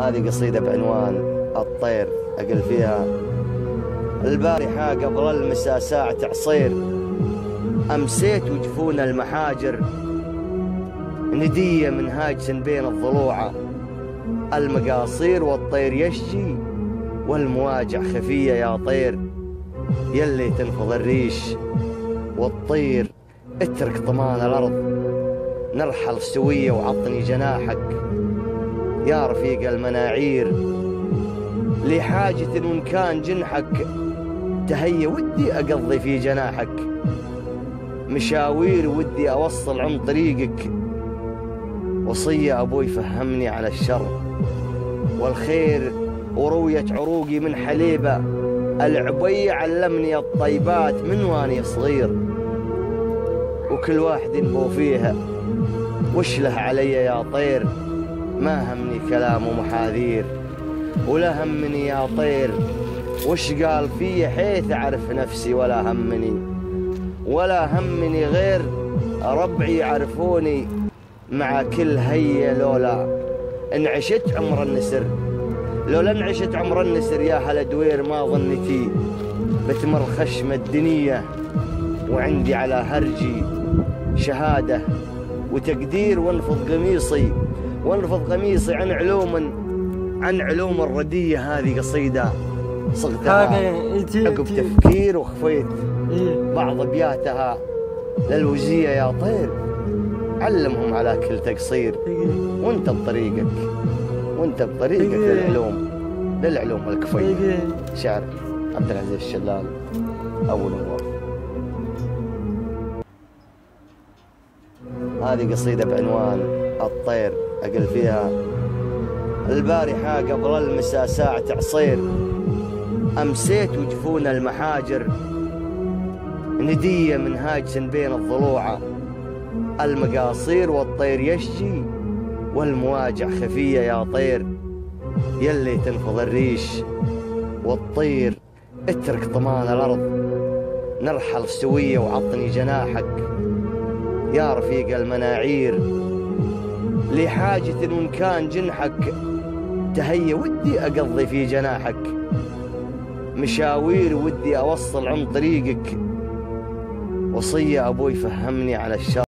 هذه قصيدة بعنوان الطير. أقل فيها البارحة قبل المساء ساعة عصير أمسيت وجفون المحاجر. ندية من هاجس بين الضلوع. المقاصير والطير يشجي والمواجع خفية يا طير. يلي تنفض الريش والطير. اترك طمان الأرض. نرحل سوية وعطني جناحك. يا رفيق المناعير. لحاجة وإن كان جنحك تهيأ ودي أقضي في جناحك. مشاوير ودي أوصل عن طريقك. وصية أبوي فهمني على الشر. والخير وروية عروقي من حليبة. العبي علمني الطيبات من واني صغير. وكل واحد بو فيها وش له علي يا طير؟ ما همني كلام ومحاذير ولا همني يا طير. وش قال في حيث أعرف نفسي ولا همني؟ ولا همني غير ربعي يعرفوني مع كل هيا لولا إن عشت عمر النسر. لولا إن عشت عمر النسر يا هلا دوير ما ظنتي بتمر خشم الدنيا وعندي على هرجي شهادة وتقدير وانفض قميصي. وانفض قميصي عن علوم عن علوم الردية هذه قصيدة صغتها. عقب تفكير وخفيت. بعض أبياتها للوزية يا طير. علمهم على كل تقصير. وانت بطريقك وانت بطريقك للعلوم للعلوم الكفية. شعر عبد العزيز الشلال ابو نور هذه قصيدة بعنوان الطير. أقل فيها البارحة قبل المساء ساعة عصير. أمسيت وجفون المحاجر ندية من هاجس بين الضلوع. المقاصير والطير يشجي والمواجع خفية يا طير. يلي تنفض الريش والطير اترك طمان الأرض. نرحل سوية وعطني جناحك. يا رفيق المناعير. لحاجة وإن كان جنحك تهيأ ودي أقضي في جناحك. مشاوير ودي أوصل عن طريقك. وصية أبوي فهمني على الشر.